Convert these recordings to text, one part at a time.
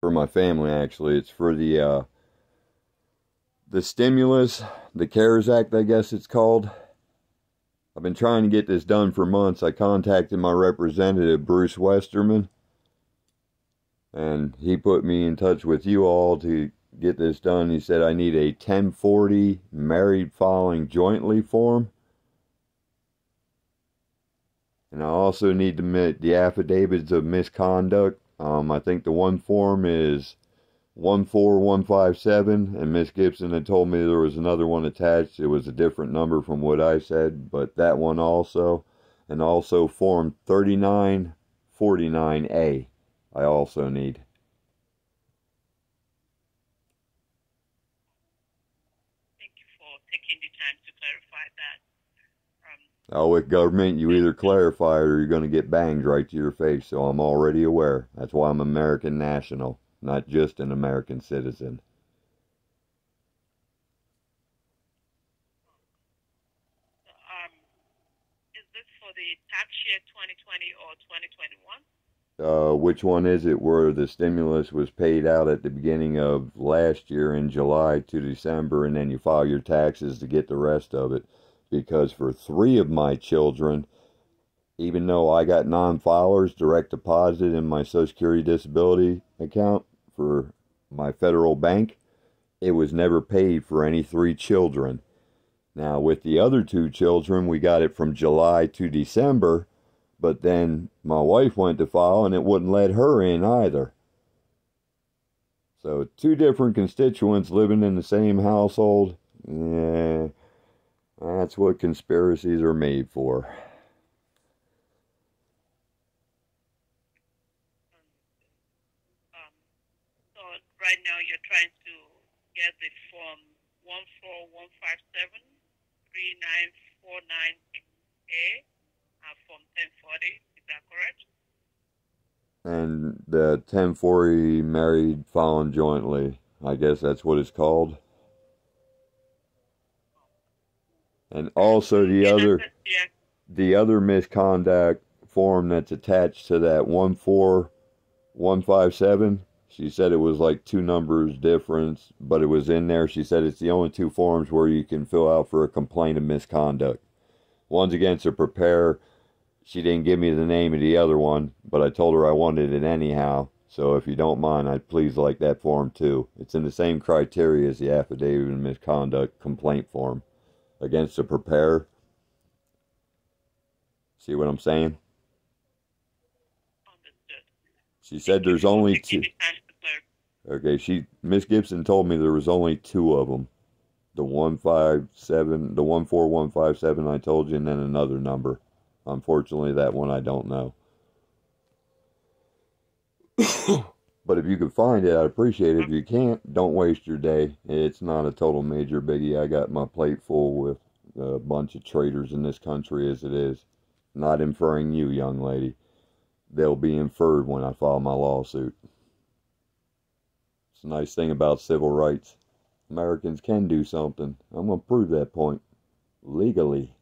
for my family actually. It's for the uh, the stimulus, the CARES Act, I guess it's called. I've been trying to get this done for months. I contacted my representative, Bruce Westerman, and he put me in touch with you all to get this done. He said I need a 1040 married filing jointly form. And I also need to the affidavits of misconduct. Um, I think the one form is 14157 and Miss Gibson had told me there was another one attached. It was a different number from what I said, but that one also and also form 3949A I also need. Thank you for taking the time to clarify that. Um, oh, with government, you either clarify it or you're going to get banged right to your face, so I'm already aware. That's why I'm American national not just an American citizen. Um, is this for the tax year 2020 or 2021? Uh, which one is it where the stimulus was paid out at the beginning of last year in July to December and then you file your taxes to get the rest of it? Because for three of my children, even though I got non-filers direct deposit in my Social Security disability account for my federal bank, it was never paid for any three children. Now, with the other two children, we got it from July to December, but then my wife went to file and it wouldn't let her in either. So, two different constituents living in the same household, yeah, that's what conspiracies are made for. So, right now you're trying to get the form 14157 3949A uh, form 1040. Is that correct? And the 1040 married filing jointly. I guess that's what it's called. And also the other the other misconduct form that's attached to that 14157 she said it was like two numbers difference, but it was in there. She said it's the only two forms where you can fill out for a complaint of misconduct. One's against a prepare. She didn't give me the name of the other one, but I told her I wanted it anyhow. So if you don't mind, I'd please like that form too. It's in the same criteria as the affidavit of misconduct complaint form against a prepare. See what I'm saying? She said there's only two. Okay, she Miss Gibson told me there was only two of them. The one five seven, the one four one five seven. I told you, and then another number. Unfortunately, that one I don't know. But if you could find it, I'd appreciate it. If you can't, don't waste your day. It's not a total major biggie. I got my plate full with a bunch of traitors in this country as it is. Not inferring you, young lady they'll be inferred when I file my lawsuit. It's a nice thing about civil rights. Americans can do something. I'm going to prove that point legally.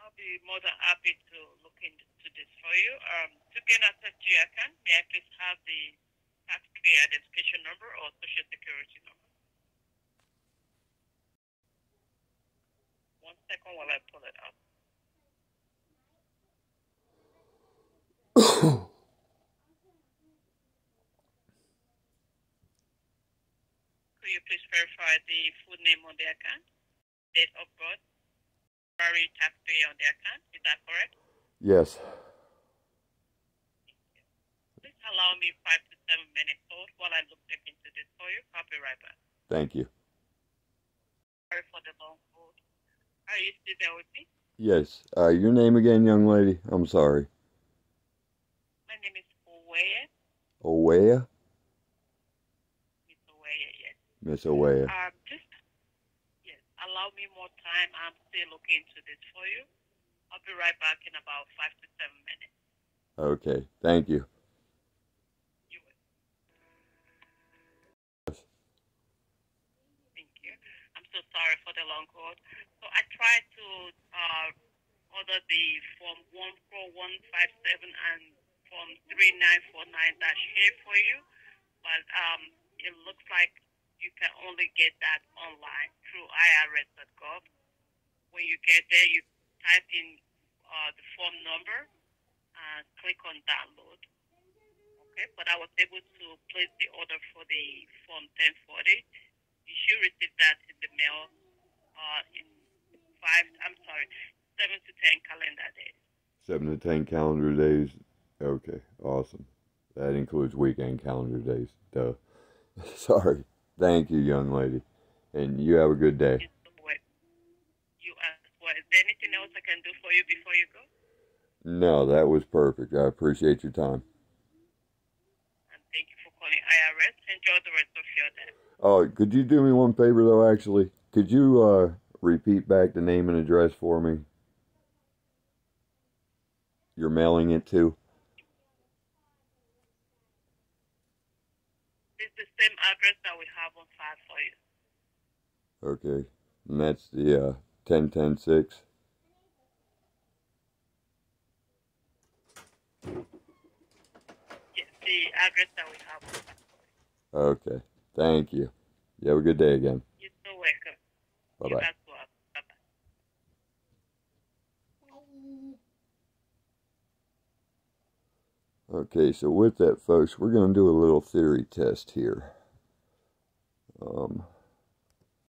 I'll be more than happy to look into this for you. To gain access to your account, may I please have the taxpayer identification number or social security number? One second while I pull it up. Could you please verify the full name on the account, date of birth, primary taxpayer on the account? Is that correct? Yes. Allow me five to seven minutes hold while I look into this for you. I'll be right back. Thank you. Sorry for the long hold. Are you still there with me? Yes. Uh, your name again, young lady? I'm sorry. My name is Owea? Miss Owea, yes. Miss Owea. Um, just, yes, allow me more time. I'm still looking into this for you. I'll be right back in about five to seven minutes. Okay, thank. You the long hold. So I tried to uh, order the form 14157 and form 3949-A for you, but um, it looks like you can only get that online through irs.gov. When you get there, you type in uh, the form number and click on download. Okay, but I was able to place the order for the form 1040. You should receive that in the mail uh, in five, I'm sorry, seven to ten calendar days. Seven to ten calendar days. Okay, awesome. That includes weekend calendar days. Duh. Sorry. Thank you, young lady. And you have a good day. You asked what? Is there anything else I can do for you before you go? No, that was perfect. I appreciate your time. And thank you for calling IRS. Enjoy the rest of your day. Oh, could you do me one favor though? Actually, could you uh, repeat back the name and address for me? You're mailing it to. It's the same address that we have on file for Okay, you. and that's the uh, ten ten six. Yes, the address that we have Okay, thank you. You have a good day again. you. You're so welcome. Bye You bye. as well. Bye-bye. Okay, so with that, folks, we're going to do a little theory test here. Um,